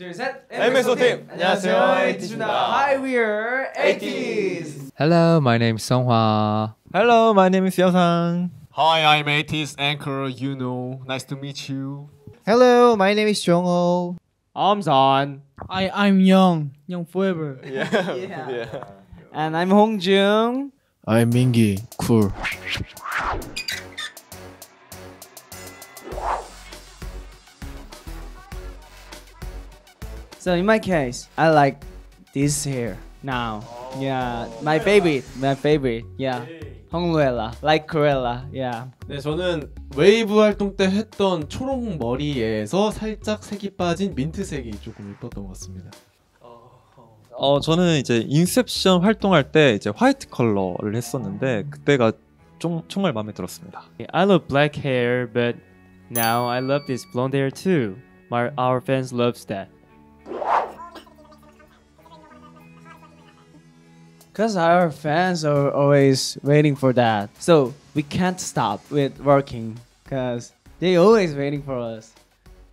둘, 셋. MSO 팀. 안녕하세요. 안녕하세요. 에이티즈입니다. Hi, we're 80s. Hello, my name is Songhwa. Hello, my name is Yeosang. Hi, I'm 80s anchor Yuno. Nice to meet you. Hello, my name is Jongho. I'm Zan. I I'm young, young forever. Yeah. And I'm Hongjung. I'm Mingi. Cool. So in my case, I like this hair now. Yeah, my favorite, my favorite. Yeah, Hongruella, like Cruella. Yeah. 네, 저는 웨이브 활동 때 했던 초록 머리에서 살짝 색이 빠진 민트색이 조금 이뻤던 것 같습니다. 어 저는 이제 인셉션 활동할 때 이제 화이트 컬러를 했었는데 그때가 좀 정말 마음에 들었습니다. I love black hair, but now I love this blonde hair too. My our fans loves that. Cause our fans are always waiting for that, so we can't stop with working. Cause they always waiting for us.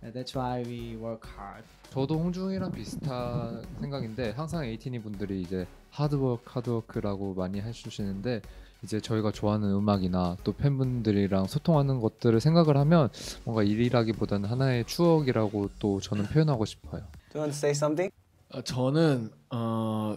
And that's why we work hard. 저도 홍중이랑 비슷한 생각인데 항상 에이티니 분들이 이제 하드워크 하드워크라고 많이 해주시는데 이제 저희가 좋아하는 음악이나 또 팬분들이랑 소통하는 것들을 생각을 하면 뭔가 일이라기보다는 하나의 추억이라고 또 저는 표현하고 싶어요. Do you want to say something? 어, 저는 어,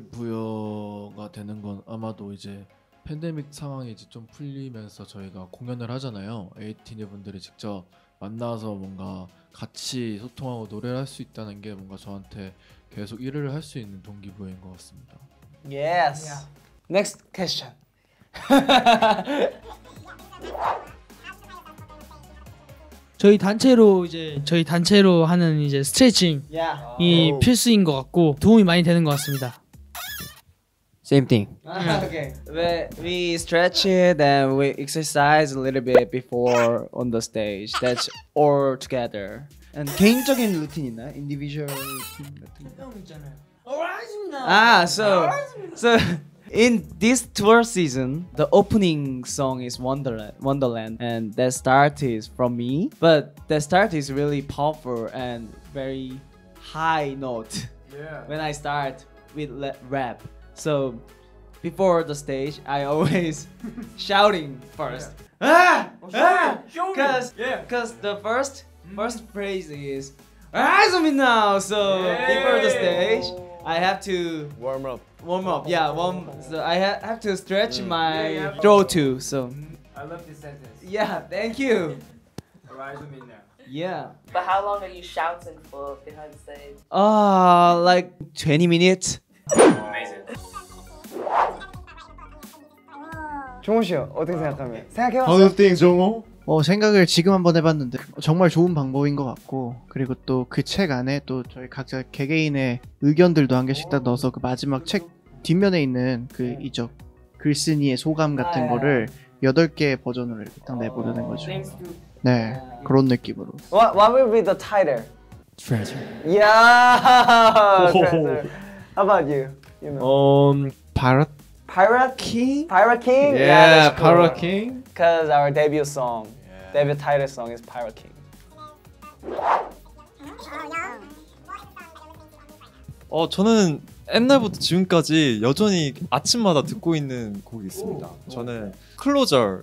동기부여가 되는 건 아마도 이제 팬데믹 상황이 이제 좀 풀리면서 저희가 공연을 하잖아요. 에이티니 분들이 직접 만나서 뭔가 같이 소통하고 노래를 할 수 있다는 게 뭔가 저한테 계속 일을 할 수 있는 동기부여인 것 같습니다. Yes. Next question. 저희 단체로 이제 저희 단체로 하는 이제 스트레칭이 Yeah. 필수인 것 같고 도움이 많이 되는 것 같습니다. Same thing. okay. We, we stretch it and we exercise a little bit before on the stage. That's all together. And 개인적인 루틴 있나요? Individual 루틴 같은 거? Ah, so so in this tour season, the opening song is Wonderland, Wonderland, and that start is from me. But that start is really powerful and very high note. Yeah. when I start with rap. So before the stage, I always shouting first. Ah! Ah! Cause, cause the first first phrase is Rise on me now. So before the stage, I have to Warm up. warm up. Yeah, warm. So I ha- have to stretch my throat too. So I love this sentence. yeah, thank you. Rise with me now. Yeah. But how long are you shouting for behind stage? Uh like 20 minutes. Amazing. 종호 씨 어떻게 생각하면? 생각해봤어요? How do you think, 정호? 어, 생각을 지금 한번 해봤는데 정말 좋은 방법인 것 같고 그리고 또 그 책 안에 또 저희 각자 개개인의 의견들도 한 개씩 딱 넣어서 그 마지막 책 뒷면에 있는 그 이적 글쓴이의 소감 같은 아, 거를 여덟 개 버전으로 이렇게 딱 내보내는 거죠. 네 그런 느낌으로. What what will be the title? Treasure. Yeah. treasure. How about you? You know. Um, Pirate. Pirate King. Pirate King. Yeah, that's cool. Pirate King. Cause our debut song, debut title song is Pirate King. 어 저는 옛날부터 지금까지 여전히 아침마다 듣고 있는 곡이 있습니다. 저는 클로저.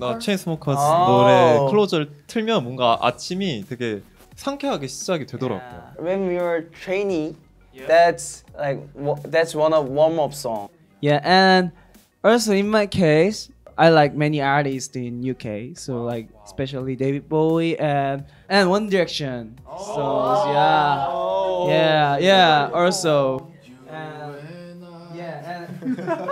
나 체인스모커스 아. 노래 클로저를 틀면 뭔가 아침이 되게 상쾌하게 시작이 되더라고요. When we were trainee, that's like that's one of warm up song. Yeah, and also in my case, I like many artists in UK. So like especially David Bowie and and One Direction. So yeah, yeah, yeah. Also, and, yeah, and uh,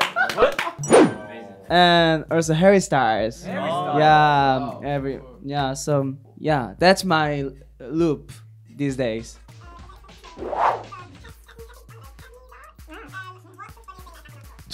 and also Harry Styles. Yeah, every yeah. So yeah, that's my loop these days.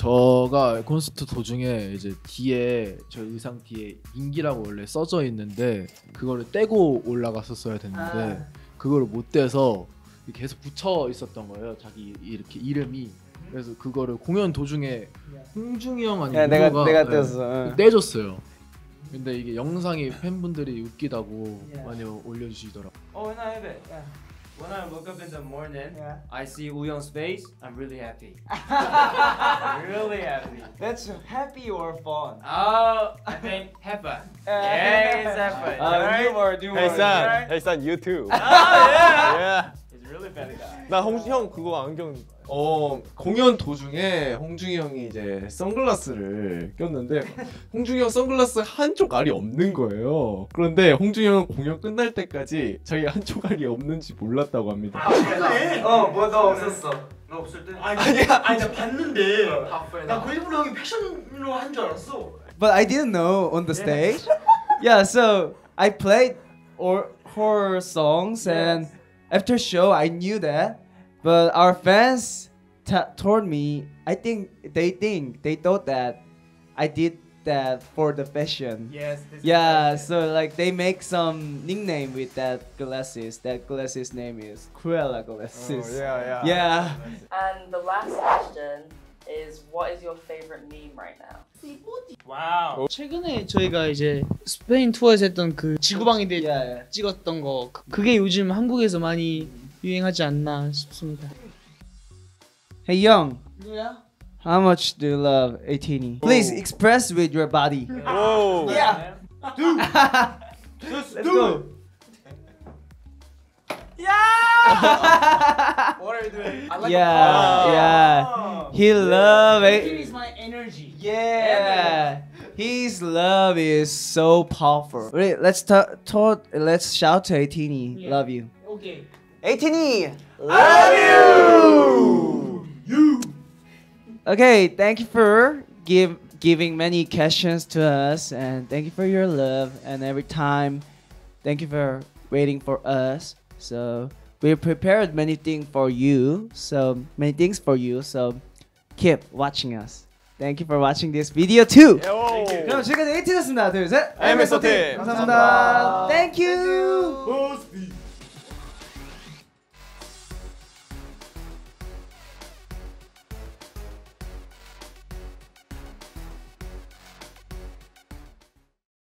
저가 콘서트 도중에 이제 뒤에 저 의상 뒤에 인기라고 원래 써져 있는데 그거를 떼고 올라갔었어야 됐는데 그거를 못 떼서 계속 붙여 있었던 거예요. 자기 이렇게 이름이 그래서 그거를 공연 도중에 홍중이 형 아니면 야, 내가 누가, 내가 네, 떼었어. 응. 떼줬어요. 근데 이게 영상이 팬분들이 웃기다고 예. 많이 올려주시더라고. No, I bet. When I woke up in the morning, yeah. I see Uyong's face. I'm really happy. really happy. That's happy or fun? Oh, I think happy. yeah, it's happy. Uh, right. New word, new word. Hey son, right? hey son, you too. Oh yeah. yeah. 나 홍수 형 그거 안경 어 공연 도중에 홍중이 형이 이제 선글라스를 꼈는데 홍중이 형 선글라스 한쪽 알이 없는 거예요. 그런데 홍중이 형은 공연 끝날 때까지 자기 한쪽 알이 없는지 몰랐다고 합니다. 어, 뭐너 없었어. 너 없을 때? 아니 아니 나 봤는데 나 일부러 형이 패션으로 한 줄 알았어. But I didn't know on the stage. yeah, so I played or horror songs and after show I knew that, but our fans t- told me I think they think they thought that I did that for the fashion. Yes. This Yeah, so like they make some nickname with that glasses. That glasses name is Cruella glasses. Oh, yeah, yeah. Yeah. And the last question is what is your favorite meme right now? Wow. 최근에 저희가 이제 스페인 투어에서 했던 그 지구방위대 Yeah, yeah. 찍었던 거 그- 그게 요즘 한국에서 많이 유행하지 않나 싶습니다. Hey young, 누구야? how much do you love 18? Please express with your body. 오. Yeah. Let's go. What are you doing? I like yeah, yeah. He love it. He is my energy. Yeah. His love is so powerful. Wait, let's talk. let's shout to Atini. Yeah. Love you. Okay. Atini, love you. You. Okay, thank you for give giving many questions to us, and thank you for your love and every time. Thank you for waiting for us. So we prepared many things for you. So many things for you. So keep watching us. Thank you for watching this video too. 그럼 지금까지 18이었습니다. 둘, 셋. MSO 팀. 감사합니다. Thank you.